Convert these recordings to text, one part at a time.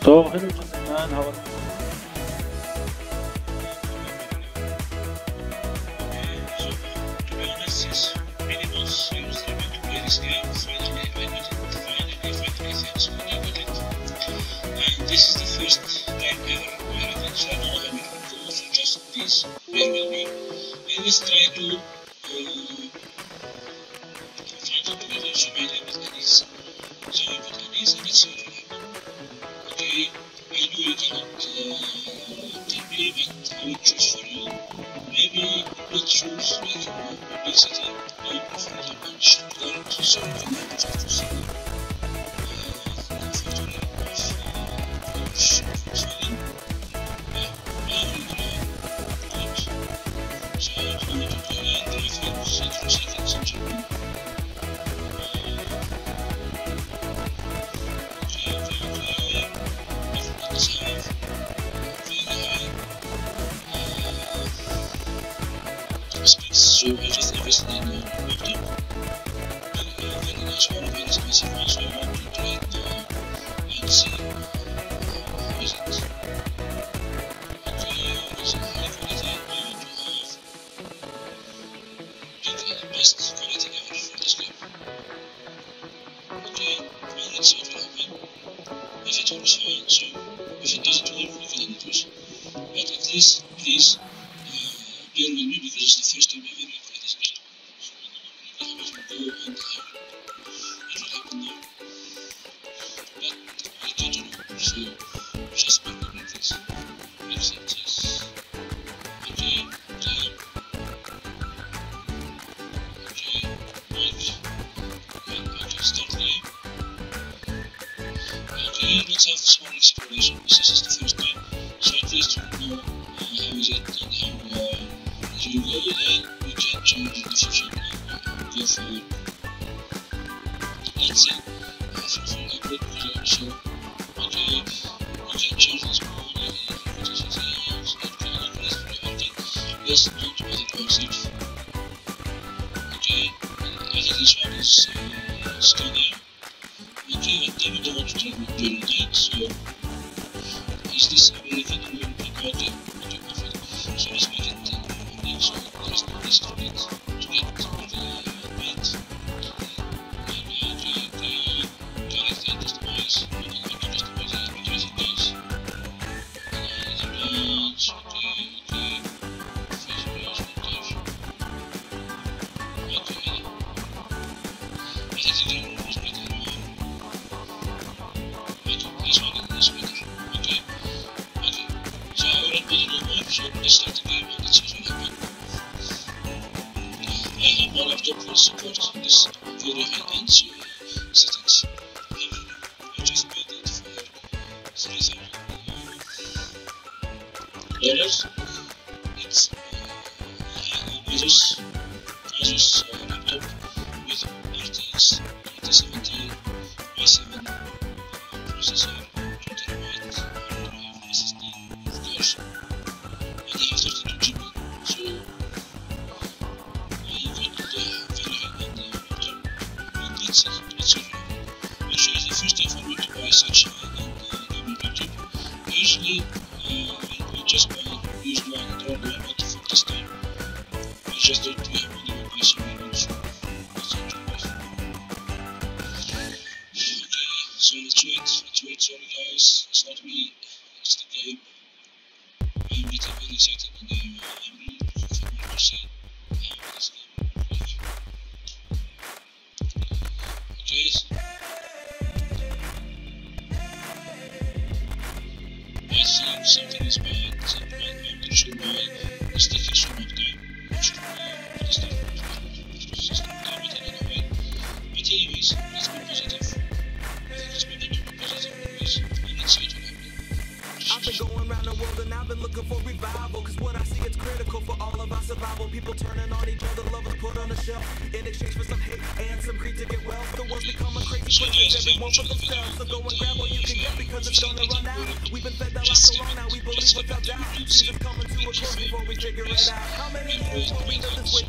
So, hello gentlemen, how are you? To to this this is the first time ever I so I know how bear with me. And let's try to uh, try to do it. So my name is So uh, speeds. So I just invested in a laptop. Uh, very nice one, very expensive one. So I want to it uh, and see uh, how is it. Okay, it's a high quality. I want to have big, best quality ever for this game. Okay, and let's see what will happen. If it works fine, so if it doesn't work, it in the push. But at least, please, uh, bear with me because it's the It passive. Okay, I think this one is uh, and want to it on my so let's start the game and let's see what happens. I have my laptop will support this very high-end uh, settings. I just made it for 3000 dollars. It's uh, Asus, Asus uh, laptop with RTX 2070 i7 processor, Just don't have money to shelf. In exchange for some hate and some greed to get wealth. The world's become a crazy place, everyone for themselves. So go and grab what you can get because it's gonna run out. We've been fed that lie so long now, we believe without doubt. Jesus coming to a close before we figure it out. How many years will we live this way?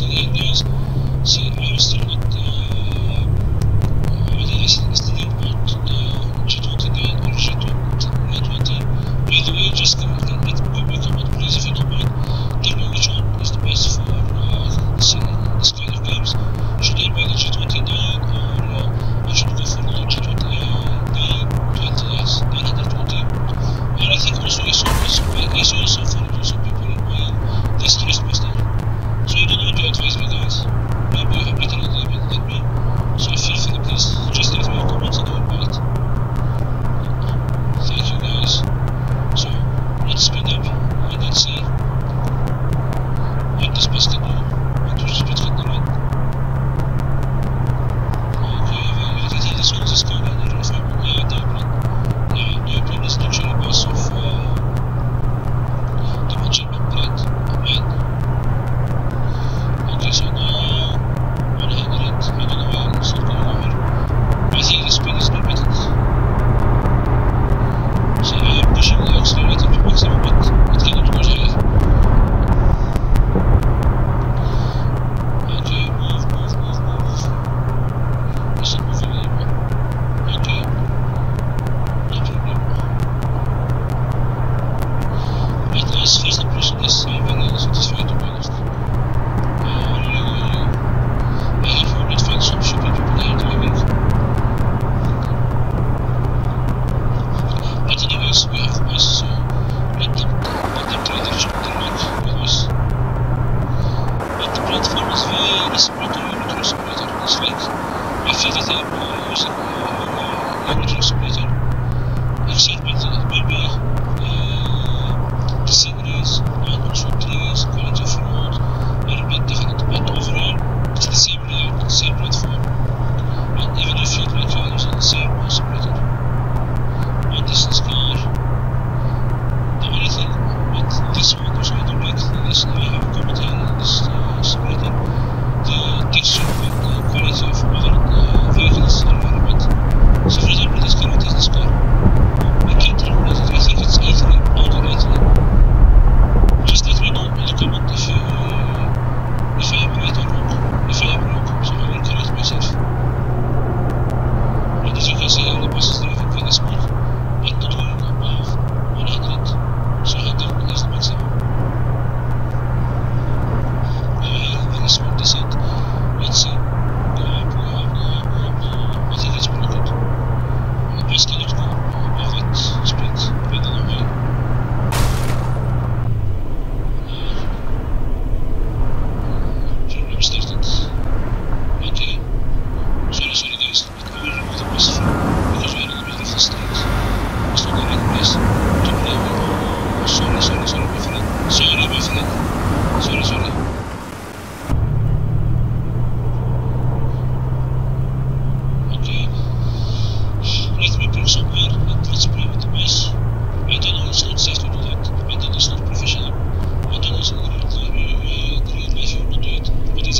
los indios, si Armstrong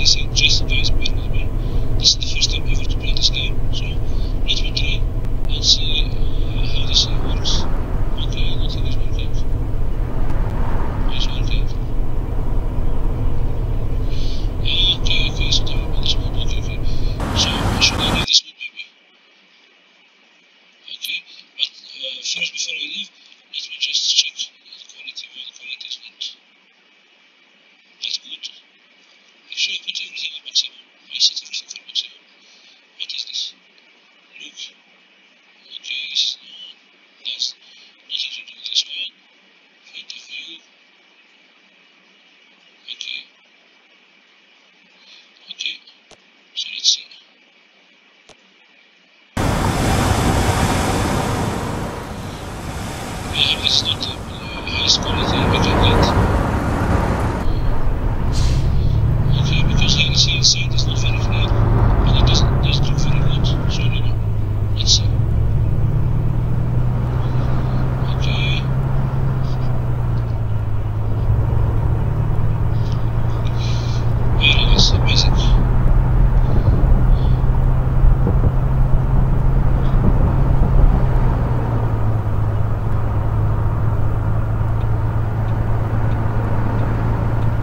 just in just those minutes. Is not the uh, highest quality we can get. Okay, because I can see inside is not very clear and it doesn't, doesn't look very good. So, you know, let's see. Okay. Very nice, amazing.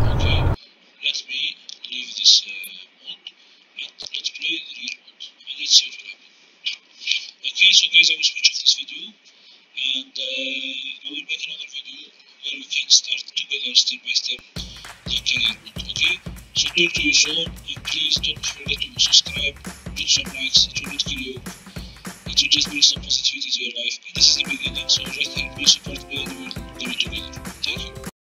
Okay, let me leave this uh, mode and let's play the real mode and let's see what will happen. So guys, I will switch off this video and uh, I will make another video where we can start together step by step the mode. Okay, so talk to you soon and please don't forget to subscribe, do some likes, it will not kill you. It will just bring some positivity to your life and this is the beginning, so just help me support